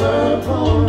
purple.